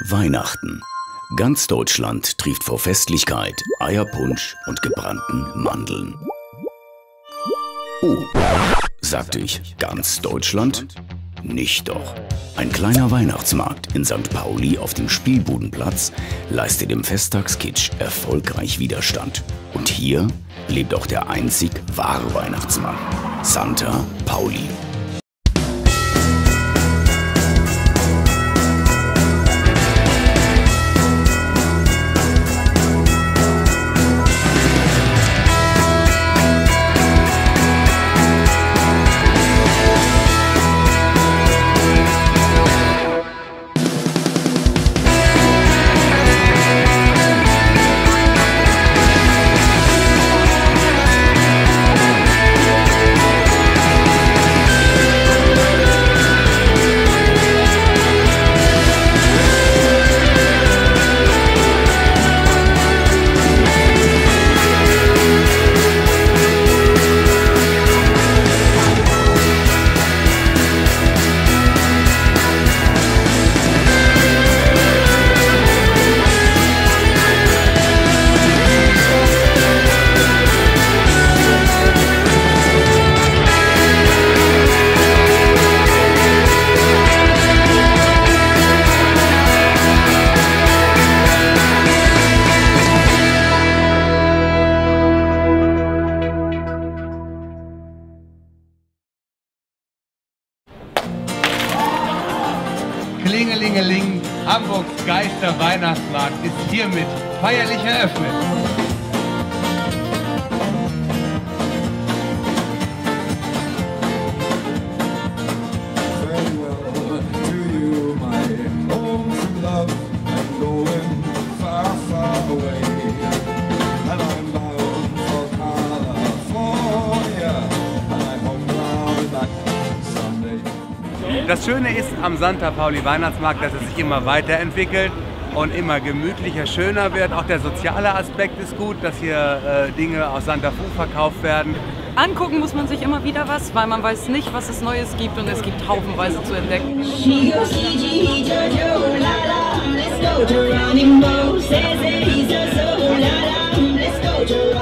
Weihnachten. Ganz Deutschland trieft vor Festlichkeit, Eierpunsch und gebrannten Mandeln. Oh, sagte ich, ganz Deutschland? Nicht doch. Ein kleiner Weihnachtsmarkt in St. Pauli auf dem Spielbudenplatz leistet dem Festtagskitsch erfolgreich Widerstand. Und hier lebt auch der einzig wahre Weihnachtsmann, Santa Pauli. Klingelingeling, Hamburgs Geister Weihnachtsmarkt ist hiermit feierlich eröffnet. Das Schöne ist am Santa Pauli Weihnachtsmarkt, dass es sich immer weiterentwickelt und immer gemütlicher, schöner wird. Auch der soziale Aspekt ist gut, dass hier äh, Dinge aus Santa Fu verkauft werden. Angucken muss man sich immer wieder was, weil man weiß nicht, was es Neues gibt und es gibt haufenweise zu entdecken. Let's go Geronimo. Says that he's a so la la, let's go Geronimo.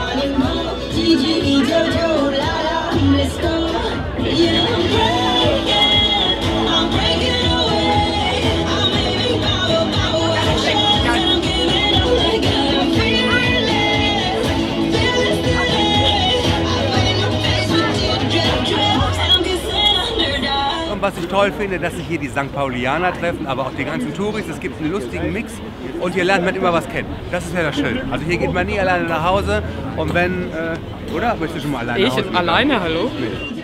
Was ich toll finde, dass sich hier die St. Paulianer treffen, aber auch die ganzen Touris. Es gibt einen lustigen Mix und hier lernt man immer was kennen. Das ist ja das Schöne. Also hier geht man nie alleine nach Hause und wenn, äh, oder? Möchtest du schon mal alleine nach Ich Hause gehen? alleine, hallo? Nee.